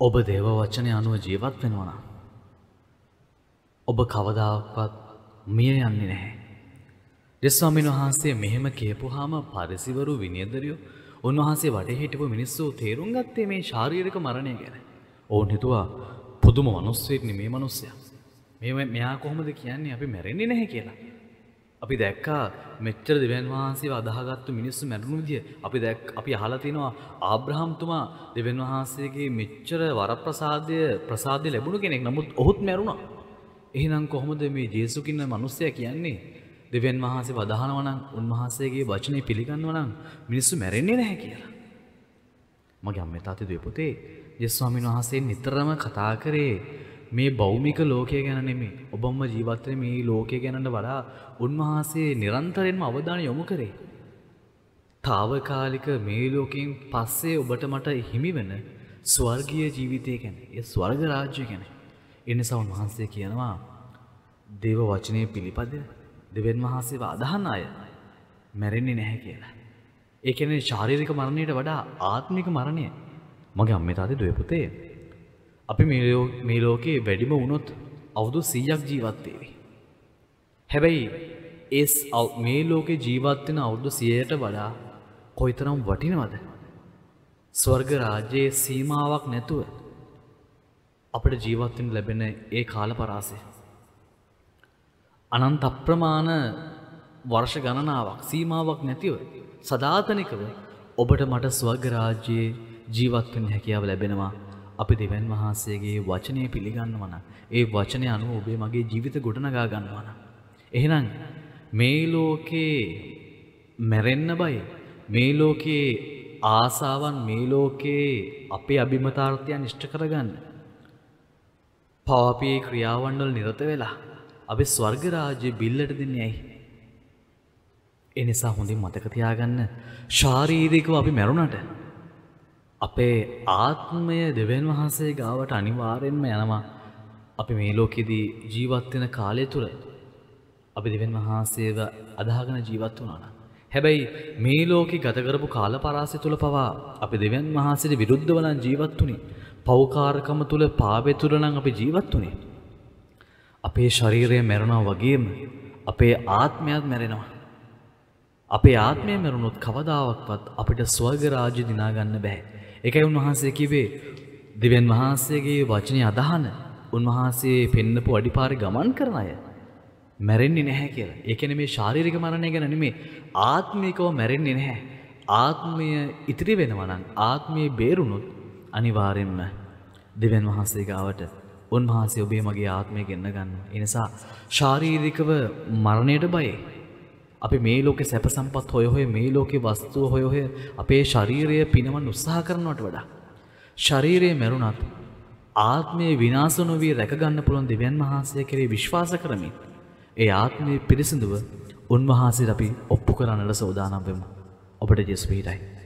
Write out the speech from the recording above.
ඔබ දේව වචනය අනුව ජීවත් වෙනවන. ඔබ කවදාවත් මිය යන්නේ නැහැ. දෙස්වාමින් වහන්සේ මෙහෙම කියපුහාම පරිසිවරු විනියදරියෝ උන්වහන්සේ වටේ හිටපු මිනිස්සු තේරුම් ගත්තේ මේ ශාරීරික මරණය ගැන. ඔවුන් හිතුවා පුදුම මනුස්සෙක්නි මේ මනුස්සය. මේ මෙයා කොහොමද කියන්නේ අපි මැරෙන්නේ නැහැ කියලා. අපි දැක්කා මෙච්චර දෙවන් වහන්සේ අදහගත්තු මිනිස්සු මැරුණු විදිය අපි දැක් අපි අහලා තිනවා ආබ්‍රහම්තුමා දෙවන් වහන්සේගේ මෙච්චර වරප්‍රසාදය ප්‍රසාදය ලැබුණු කෙනෙක් නමුත් ඔහුත් මැරුණා. එහෙනම් කොහොමද මේ ජේසුකින්න මනුස්සය කියන්නේ දෙවන් වහන්සේ වදහනවනම් උන්වහන්සේගේ වචනය පිළිගන්නවනම් මිනිස්සු මැරෙන්නේ නැහැ කියලා. මගේ අම්ම තාති දපුතේ ජෙස්වාමින් වහන්සේ නිතරම කතා කරේ මේ බෞමික ලෝකය ගැන නෙමේ ඔබම්ම ජීවත්වය මේ ලෝකය ගැනට වඩා උන්වහන්සේ නිරන්තරයෙන්ම අවධාන යොමු කරේ. තාවකාලික මේ ලෝකින් පස්සේ ඔබට මට හිමි වෙන ස්වර්ගිය ජීවිතය ගැන ඒ ස්වර්ග රාජ්‍ය ගැන එනිසා උන්වහන්සේ කියනවා දේව වචනය පිළිපද දෙවන් වහන්සේ අදහන්න අය මැරෙන්නේ නැහැ කියලා. ඒකන ශාරීරික මරණයට වඩා ආත්මික මරණය මගේ අම්මතාද දුවපුතේ අපි මේ ලෝකයේ වැඩිම වුණොත් අවුදු සීයක් ජීවත්තේවි. හැබැයි ඒස් මේ ලෝකෙ ජීවත්වෙන අවුරුදු සියයට වඩා කොයිතරම් වටිනවද. ස්වර්ග රාජ්‍යයේ සීමාවක් නැතුව අපට ජීවත්වෙන් ලැබෙන ඒ කාල පරාසය. අනන්ත අප්‍රමාණ වර්ෂ ගණනාවක් සීමාවක් නැතිව සධාතනිකව ඔබට මට ස්වර්ගරාජ්‍යයේ ජීවත්වෙන් හැකියාව ලැබෙනවා අපි දෙවන් වහන්සේගේ වචනය පිළිගන්න වන ඒ වචනය අනුව ඔබේ මගේ ජීවිත ගොඩනගා ගන්නවන. එහෙනම් මේ ලෝකේ මැරෙන්න බයි මේ ලෝකයේ ආසාවන් මේ ලෝකයේ අපේ අභිමතාර්ථයන් නිෂ්ට කරගන්න. පවපයේ ක්‍රියාවන්වල නිරත වෙලා අපි ස්වර්ගරාජ්‍ය බිල්ලට දෙන්නේ ඇයි. එනිසා හොඳින් මතකතියාගන්න ශාරීරිකව අපි මැරුණට අපේ ආත්මය දෙවන් වහන්සේ ගාවට අනිවාරයෙන්ම යනවා අපි මේ ලෝකෙදී ජීවත්වෙන කාලය තුළ අපි දෙවන් වහන්සේව අදාගෙන ජීවත් වනාන. හැබැයි මේ ලෝකෙ ගතකරපු කාල පරාසය තුළ පවා අපි දෙවන් වහන්සේට විරුද්ධ වලන් ජීවත් වනේ පෞකාරකම තුළ පාවෙතුරනං අපි ජීවත් වනේ. අපේ ශරීරය මැරුණා වගේම අපේ ආත්මයත් මැරෙනවා. අපේ ආත්මය මැරුණුත් කවදාවක්වත් අපිට ස්වර්ගරාජ්‍ය දිනාගන්න බැහැ. එකයි උන්වහන්සේ කිවේ දෙවන් වහන්සේගේ වචනය අදහන උන්වහන්සේ පෙන්නපු අඩිපාරි ගමන් කරන අය. මැරෙන්නේ නැහැ කියලා. ඒකන මේ ශාරීරික මරණය ගැන නෙමේ ආත්මිකව මැරෙන්නේ නැහැ. ආත්මය ඉතිරි වෙනවනන් ආත්මය බේරුණුත් අනිවාරෙන්ම දෙවන් වහන්සේ ගාවට උන්වහන්සේ ඔබේ මගේ ආත්මය ගෙන්න්න ගන්න. එනිසා ශාරීරිකව මරණයට බයේ. අපි මේ ලෝකෙ සැප සම්පත් හොය හොය මේ ලෝකෙ වස්තුව හොය හොය අපේ ශරීරය පිනවන් උත්සාහ කරනවට වඩා. ශරීරයේ මැරුණත් ආත්මය විනාස නොවී රැකගන්න පුළුවන් දෙවන් වහන්සේ කරේ විශ්වාස කරමින්. ඒ ආත්මය පිරිසිදුව උන්වහන්සේ අපි ඔප්පු කරන්නට සෝදානම් වෙමු. ඔබට ජෙස් පිහිටයි.